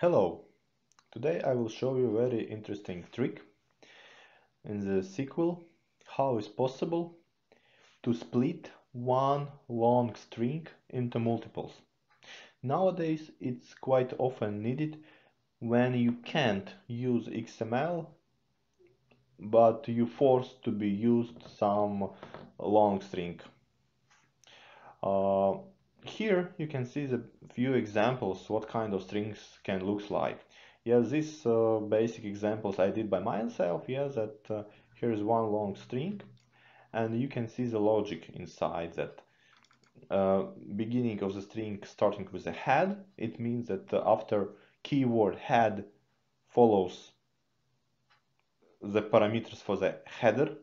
Hello, today I will show you a very interesting trick in the SQL how is possible to split one long string into multiples. Nowadays it's quite often needed when you can't use XML but you forced to be used some long string. Uh, here you can see the few examples what kind of strings can look like. Yeah, these uh, basic examples I did by myself. Yeah, that uh, here is one long string, and you can see the logic inside that. Uh, beginning of the string starting with a head, it means that uh, after keyword head follows the parameters for the header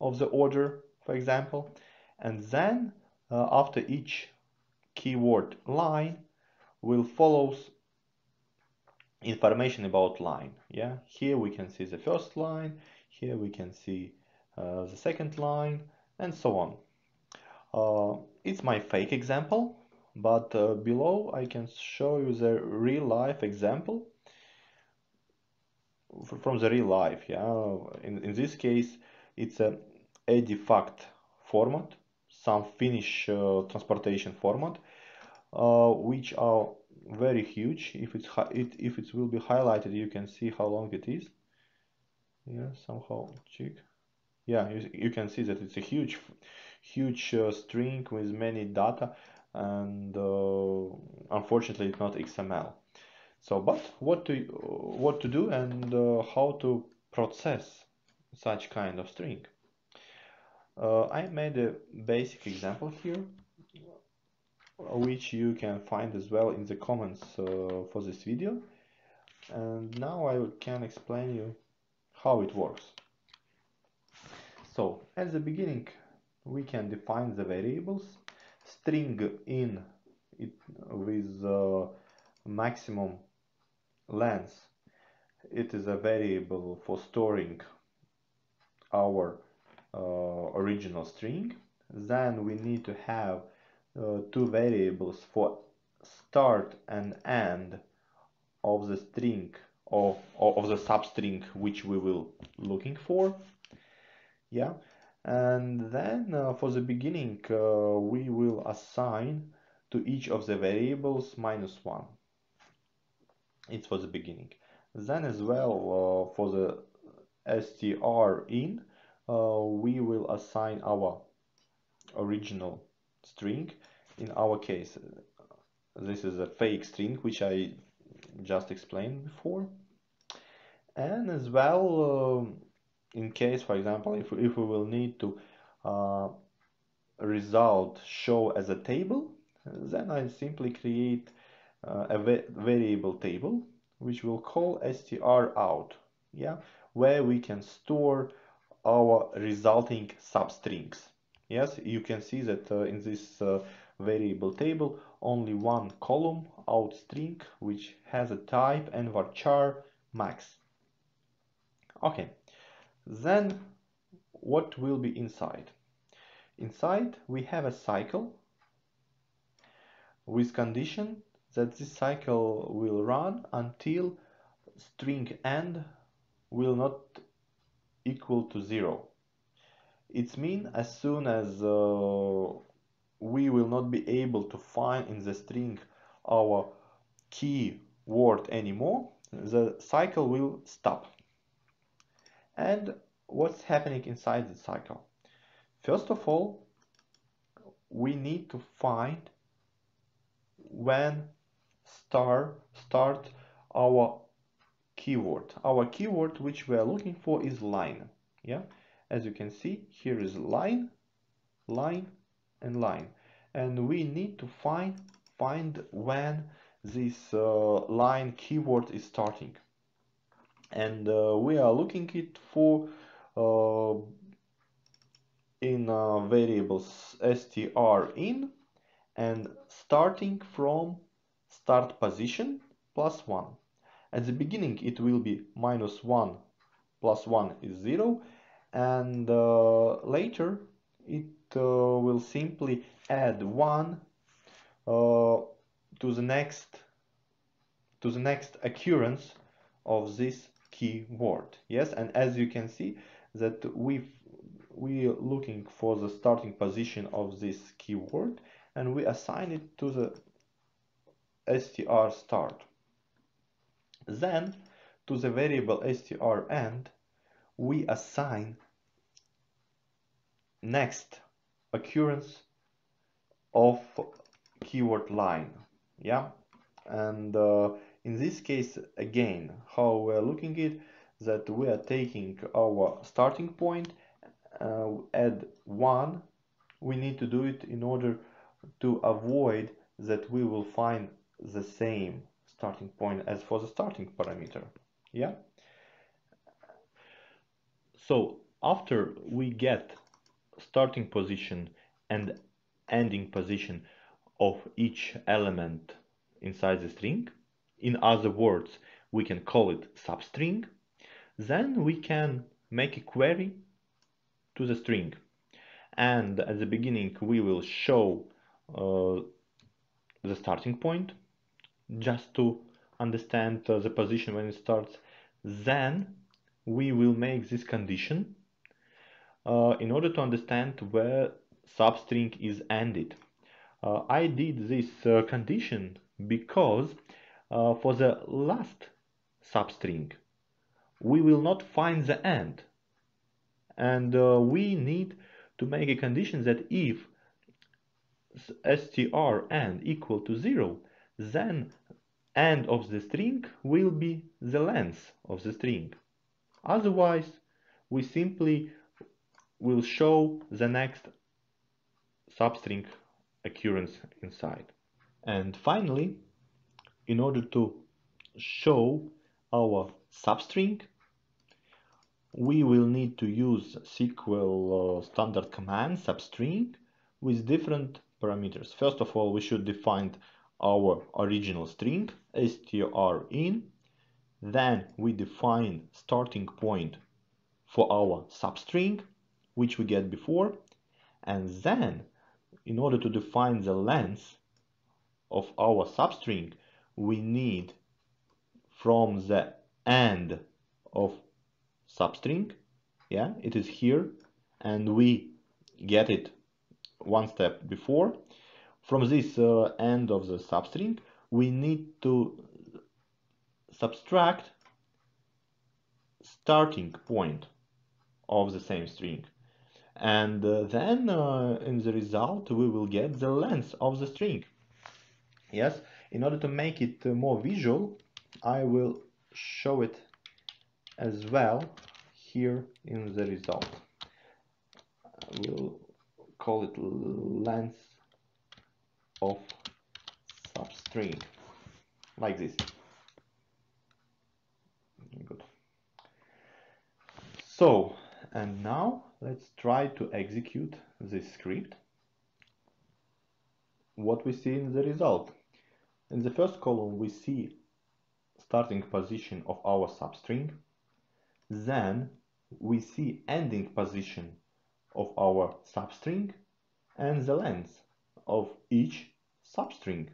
of the order, for example, and then uh, after each keyword line will follows information about line. Yeah? Here we can see the first line. Here we can see uh, the second line and so on. Uh, it's my fake example but uh, below I can show you the real life example from the real life yeah? In, in this case it's a EDIFACT format some Finnish uh, transportation format, uh, which are very huge. If it's it, if it will be highlighted, you can see how long it is. Yeah, somehow check. Yeah, you, you can see that it's a huge, huge uh, string with many data, and uh, unfortunately, it's not XML. So, but what to what to do and uh, how to process such kind of string? Uh, I made a basic example here, which you can find as well in the comments uh, for this video. And now I can explain you how it works. So at the beginning, we can define the variables, string in it with uh, maximum length. It is a variable for storing our uh, original string. Then we need to have uh, two variables for start and end of the string or, of the substring which we will looking for. Yeah, and then uh, for the beginning uh, we will assign to each of the variables minus one. It's for the beginning. Then as well uh, for the str in uh, we will assign our original string. In our case, this is a fake string, which I just explained before. And as well, uh, in case, for example, if, if we will need to uh, result show as a table, then I simply create uh, a va variable table, which we'll call str out, yeah, where we can store our resulting substrings. Yes, you can see that uh, in this uh, variable table only one column out string which has a type nvarchar max. Okay, then what will be inside? Inside we have a cycle with condition that this cycle will run until string end will not equal to zero. It means as soon as uh, we will not be able to find in the string our key word anymore, the cycle will stop. And what's happening inside the cycle? First of all, we need to find when star start our keyword. Our keyword which we are looking for is line. Yeah, as you can see, here is line, line, and line, and we need to find find when this uh, line keyword is starting. And uh, we are looking it for uh, in uh, variables str in and starting from start position plus one at the beginning it will be minus 1 plus 1 is 0 and uh, later it uh, will simply add 1 uh, to the next to the next occurrence of this keyword. Yes, and as you can see that we we are looking for the starting position of this keyword and we assign it to the str start. Then to the variable str end we assign next occurrence of keyword line yeah? And uh, in this case again how we're looking it that we are taking our starting point uh, add one. We need to do it in order to avoid that we will find the same starting point as for the starting parameter yeah so after we get starting position and ending position of each element inside the string, in other words, we can call it substring, then we can make a query to the string. And at the beginning, we will show uh, the starting point just to understand uh, the position when it starts. Then we will make this condition uh, in order to understand where substring is ended. Uh, I did this uh, condition because uh, for the last substring we will not find the end and uh, we need to make a condition that if str end equal to 0 then end of the string will be the length of the string otherwise we simply will show the next substring occurrence inside. And finally, in order to show our substring, we will need to use SQL uh, standard command substring with different parameters. First of all, we should define our original string str in. Then we define starting point for our substring which we get before. And then in order to define the length of our substring we need from the end of substring yeah it is here and we get it one step before. From this uh, end of the substring we need to subtract starting point of the same string. And uh, then uh, in the result we will get the length of the string. Yes? In order to make it uh, more visual I will show it as well here in the result. We'll call it length of substring like this so and now let's try to execute this script. What we see in the result. In the first column we see starting position of our substring. Then we see ending position of our substring and the length of each substring.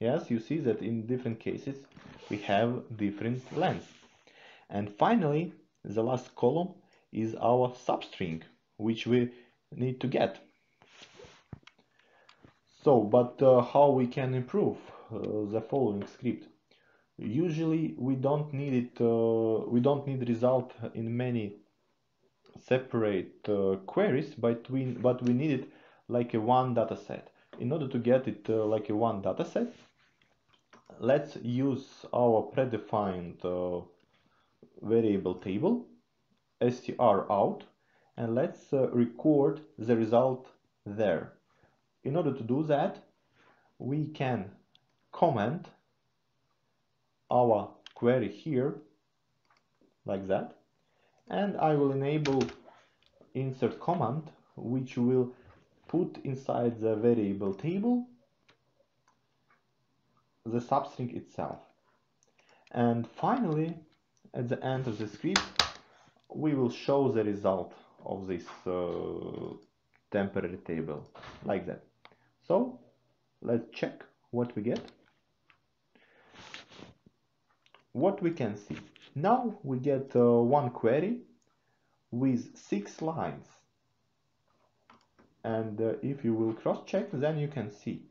Yes, you see that in different cases we have different lengths. And finally, the last column is our substring which we need to get. So but uh, how we can improve uh, the following script? Usually we don't need it uh, we don't need result in many separate uh, queries but we but we need it like a one data set. In order to get it uh, like a one data set let's use our predefined uh, variable table str out and let's uh, record the result there. In order to do that, we can comment our query here like that and I will enable insert command which will put inside the variable table the substring itself and finally at the end of the script we will show the result of this uh, temporary table like that. So let's check what we get. what we can see now we get uh, one query with six lines and uh, if you will cross check then you can see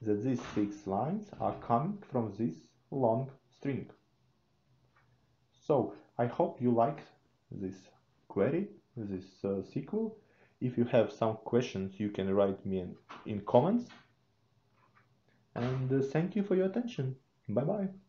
that these six lines are coming from this long string so I hope you like this query this uh, SQL if you have some questions you can write me in, in comments. And uh, thank you for your attention. Bye bye